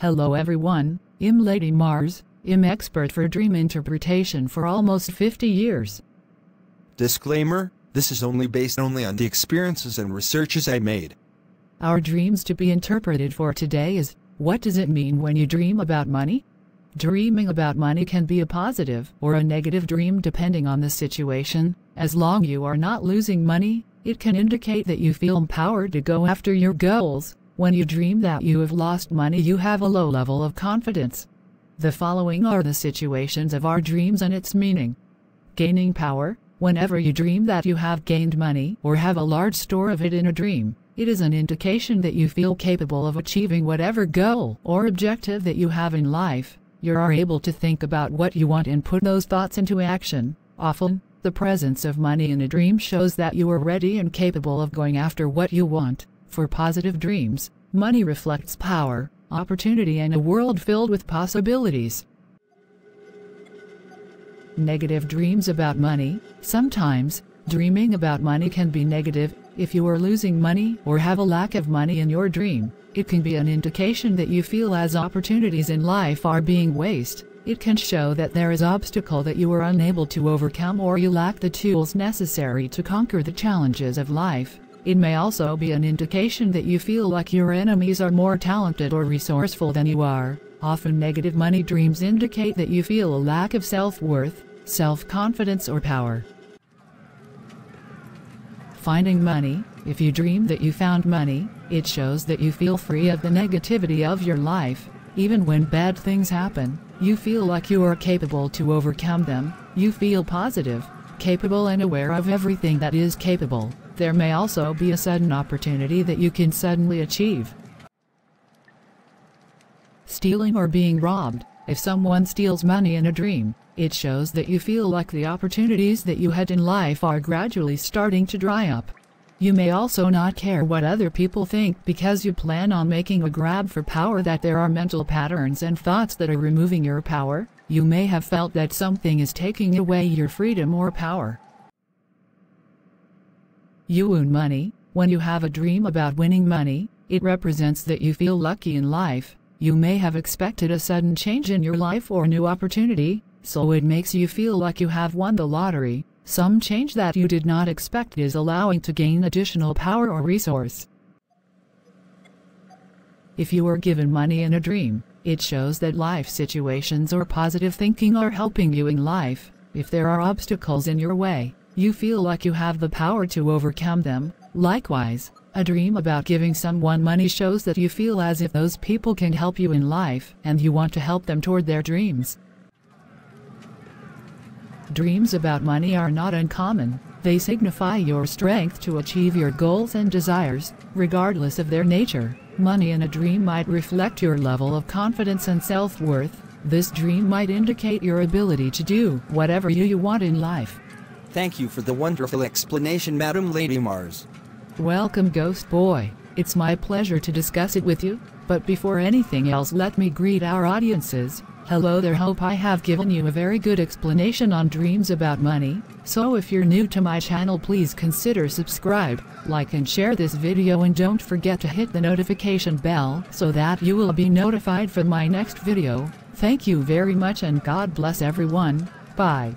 Hello everyone, I'm Lady Mars, I'm expert for dream interpretation for almost 50 years. Disclaimer, this is only based only on the experiences and researches I made. Our dreams to be interpreted for today is, what does it mean when you dream about money? Dreaming about money can be a positive or a negative dream depending on the situation. As long you are not losing money, it can indicate that you feel empowered to go after your goals. When you dream that you have lost money, you have a low level of confidence. The following are the situations of our dreams and its meaning. Gaining power. Whenever you dream that you have gained money or have a large store of it in a dream, it is an indication that you feel capable of achieving whatever goal or objective that you have in life. You are able to think about what you want and put those thoughts into action. Often, the presence of money in a dream shows that you are ready and capable of going after what you want. For positive dreams, money reflects power, opportunity, and a world filled with possibilities. Negative dreams about money. Sometimes, dreaming about money can be negative. If you are losing money or have a lack of money in your dream, it can be an indication that you feel as opportunities in life are being wasted. It can show that there is obstacle that you are unable to overcome or you lack the tools necessary to conquer the challenges of life. It may also be an indication that you feel like your enemies are more talented or resourceful than you are. Often negative money dreams indicate that you feel a lack of self-worth, self-confidence or power. Finding money. If you dream that you found money, it shows that you feel free of the negativity of your life. Even when bad things happen, you feel like you are capable to overcome them. You feel positive, capable and aware of everything that is capable. There may also be a sudden opportunity that you can suddenly achieve. Stealing or being robbed. If someone steals money in a dream, it shows that you feel like the opportunities that you had in life are gradually starting to dry up. You may also not care what other people think because you plan on making a grab for power that there are mental patterns and thoughts that are removing your power. You may have felt that something is taking away your freedom or power. You win money. When you have a dream about winning money, it represents that you feel lucky in life. You may have expected a sudden change in your life or new opportunity, so it makes you feel like you have won the lottery. Some change that you did not expect is allowing to gain additional power or resource. If you are given money in a dream, it shows that life situations or positive thinking are helping you in life. If there are obstacles in your way, you feel like you have the power to overcome them. Likewise, a dream about giving someone money shows that you feel as if those people can help you in life and you want to help them toward their dreams. Dreams about money are not uncommon. They signify your strength to achieve your goals and desires, regardless of their nature. Money in a dream might reflect your level of confidence and self-worth. This dream might indicate your ability to do whatever you, you want in life. Thank you for the wonderful explanation, Madam Lady Mars. Welcome, Ghost Boy. It's my pleasure to discuss it with you. But before anything else, let me greet our audiences. Hello there, hope I have given you a very good explanation on dreams about money. So if you're new to my channel, please consider subscribe, like and share this video and don't forget to hit the notification bell so that you will be notified for my next video. Thank you very much and God bless everyone. Bye.